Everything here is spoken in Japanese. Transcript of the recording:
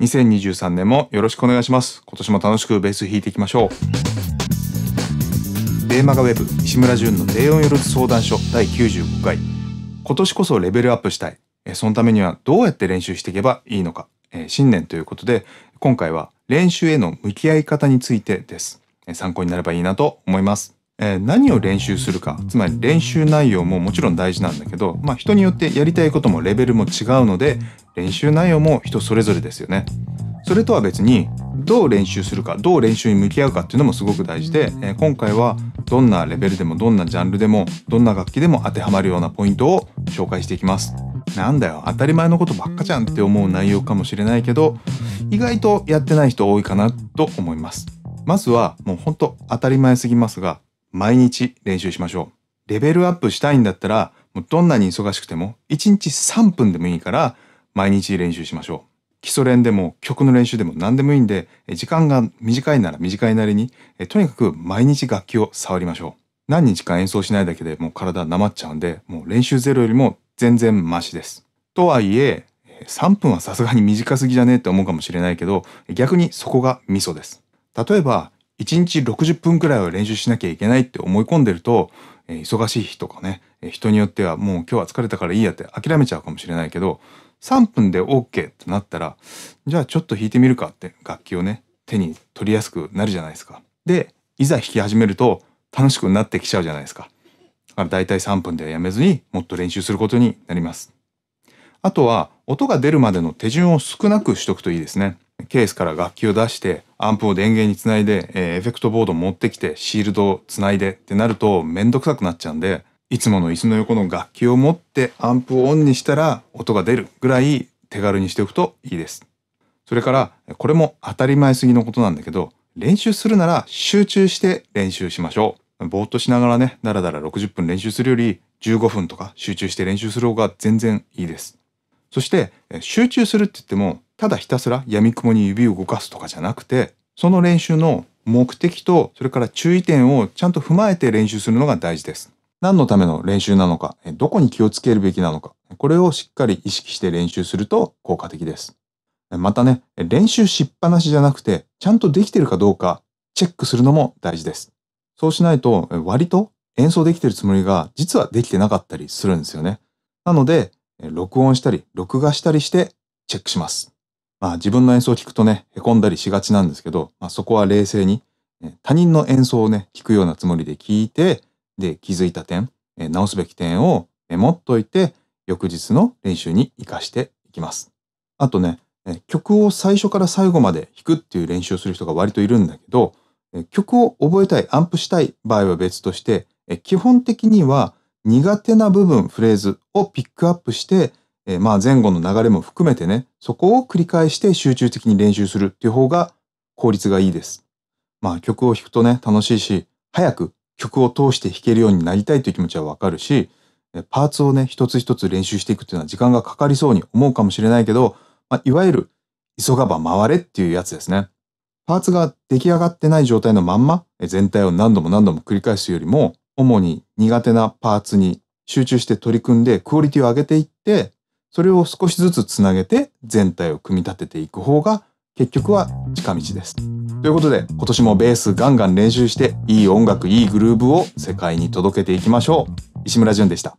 2023年もよろしくお願いします。今年も楽しくベース弾いていきましょう。デーマガウェブ石村淳の低音よろず相談所第95回。今年こそレベルアップしたい。そのためにはどうやって練習していけばいいのか。新年ということで今回は練習への向き合い方についてです。参考になればいいなと思います。えー、何を練習するかつまり練習内容ももちろん大事なんだけど、まあ、人によってやりたいこともレベルも違うので練習内容も人それぞれですよね。それとは別にどう練習するかどう練習に向き合うかっていうのもすごく大事で、えー、今回はどんなレベルでもどんなジャンルでもどんな楽器でも当てはまるようなポイントを紹介していきます。なんだよ当たり前のことばっかじゃんって思う内容かもしれないけど意外とやってない人多いかなと思います。まずはもうほんと当たり前すぎますが毎日練習しましょう。レベルアップしたいんだったら、もうどんなに忙しくても、1日3分でもいいから、毎日練習しましょう。基礎練でも曲の練習でも何でもいいんで、時間が短いなら短いなりに、とにかく毎日楽器を触りましょう。何日間演奏しないだけでもう体なまっちゃうんで、もう練習ゼロよりも全然マシです。とはいえ、3分はさすがに短すぎじゃねえって思うかもしれないけど、逆にそこがミソです。例えば、1日60分くらいは練習しなきゃいけないって思い込んでると、えー、忙しい日とかね、えー、人によってはもう今日は疲れたからいいやって諦めちゃうかもしれないけど、3分で OK ってなったら、じゃあちょっと弾いてみるかって楽器をね、手に取りやすくなるじゃないですか。で、いざ弾き始めると楽しくなってきちゃうじゃないですか。だから大体3分ではやめずにもっと練習することになります。あとは音が出るまでの手順を少なくしとくといいですね。ケースから楽器を出してアンプを電源につないで、えー、エフェクトボード持ってきてシールドをつないでってなるとめんどくさくなっちゃうんでいつもの椅子の横の楽器を持ってアンプをオンにしたら音が出るぐらい手軽にしておくといいです。それからこれも当たり前すぎのことなんだけど練習するなら集中して練習しましょう。ぼーっとしながらねだらだら60分練習するより15分とか集中して練習する方が全然いいです。そして集中するって言ってもただひたすら闇雲に指を動かすとかじゃなくてその練習の目的とそれから注意点をちゃんと踏まえて練習するのが大事です。何のための練習なのか、どこに気をつけるべきなのか、これをしっかり意識して練習すると効果的です。またね、練習しっぱなしじゃなくて、ちゃんとできてるかどうかチェックするのも大事です。そうしないと、割と演奏できてるつもりが実はできてなかったりするんですよね。なので、録音したり、録画したりしてチェックします。まあ自分の演奏を聞くとね、凹んだりしがちなんですけど、まあ、そこは冷静に、他人の演奏をね、聞くようなつもりで聞いて、で、気づいた点、え直すべき点をメモっといて、翌日の練習に活かしていきます。あとね、曲を最初から最後まで弾くっていう練習をする人が割といるんだけど、曲を覚えたい、アンプしたい場合は別として、基本的には苦手な部分、フレーズをピックアップして、えまあ前後の流れも含めてね、そこを繰り返して集中的に練習するっていう方が効率がいいです。まあ曲を弾くとね、楽しいし、早く曲を通して弾けるようになりたいという気持ちはわかるし、パーツをね、一つ一つ練習していくっていうのは時間がかかりそうに思うかもしれないけど、まあ、いわゆる急がば回れっていうやつですね。パーツが出来上がってない状態のまんま、全体を何度も何度も繰り返すよりも、主に苦手なパーツに集中して取り組んでクオリティを上げていって、それを少しずつつなげて全体を組み立てていく方が結局は近道です。ということで今年もベースガンガン練習していい音楽いいグルーブを世界に届けていきましょう。石村淳でした。